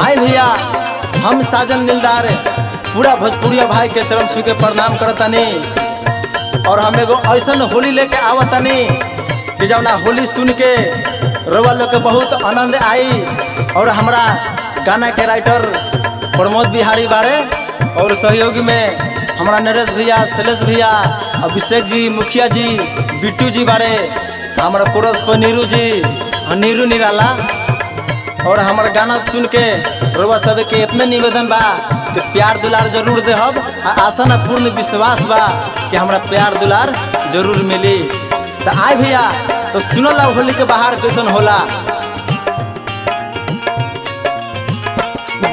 आए भैया, हम साजन दिलदार पूरा भोजपुरिया भाई के चरण छू के प्रणाम करतनी। और हम एगो ऐसा होली लेके आवतनी, कि जौना होली सुन के रोवा लोग के बहुत आनंद आई। और हमारा गाना के राइटर प्रमोद बिहारी बारे और सहयोगी में हमारा नरेश भैया, शैलेश भैया, अभिषेक जी, मुखिया जी, बिट्टू जी बारे हमारा कोरस पर नीरू जी नीरू निराला। और हमार गाना सुन के रोवा सब के इतने निवेदन बा कि प्यार दुलार ज़रूर देहब आ आशा ना पूर्ण विश्वास बा कि हमरा प्यार दुलार ज़रूर मिली। तो आए भैया तो सुनो ला होली के बाहर कैसन होला?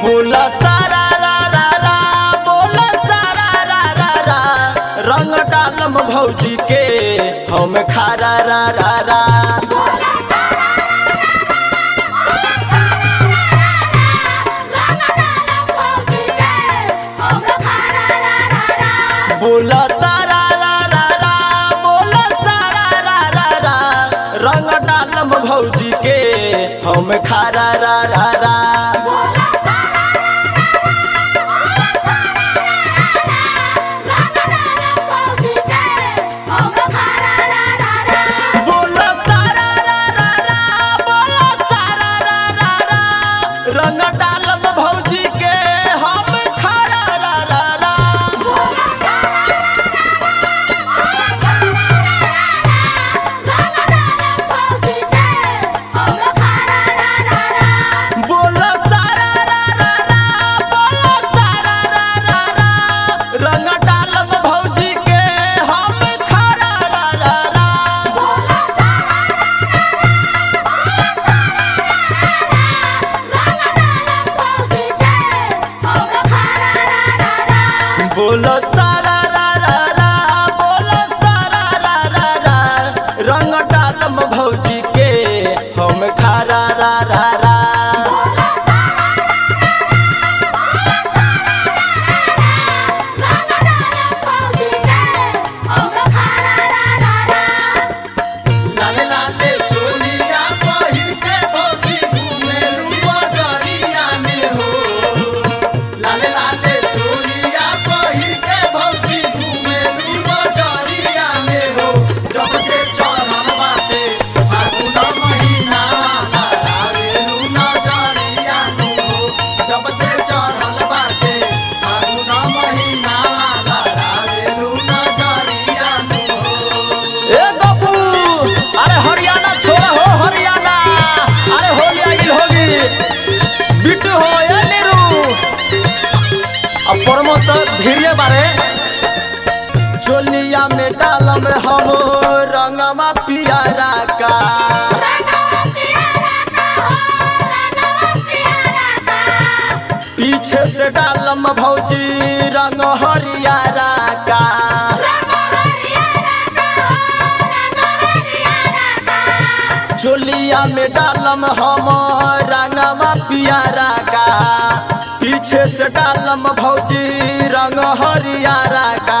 बोला सारा रा रा रा, बोला सारा रा रा रा, रंग डालम भौजी के, हम खारा रा रा रा। खारा चोलिया में डालम हम रंगमा पियारा का पीछे से डालम भौजी, रंग हरियारा का चोलिया में डालम हम रंगमा पियारा का पीछे से डालम भौजी, रंग हरियारा का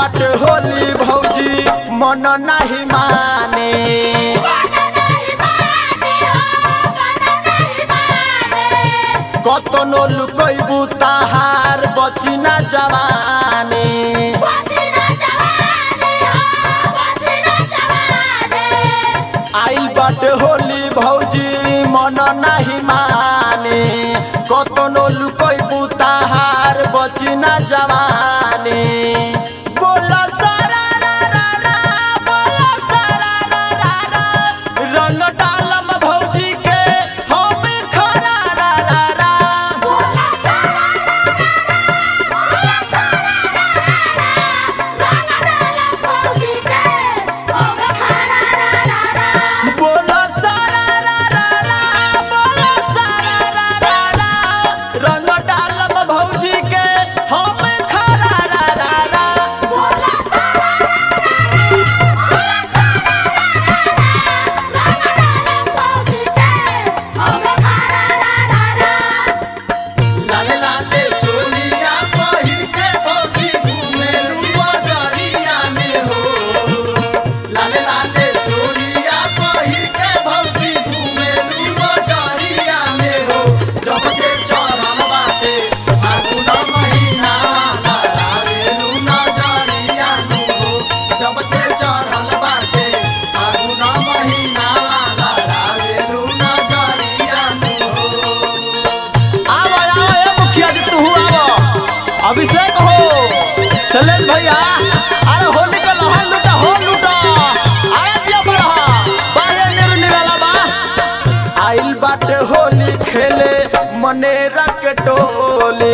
बाटे होली भौजी मन नहीं माने कतनो लुकैबू ताहार बची ना जवाने आइल बाटे होली भौजी मन नहीं माने कतनो लुकै खेले, मने रख टोले।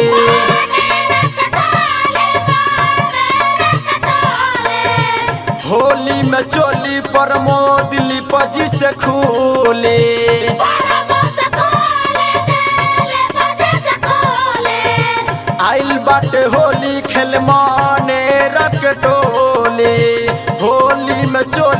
होली में चोली पर मोदली पजी से खोले। आइल बाटे होली खेल, मने रख टोले। होली में चोली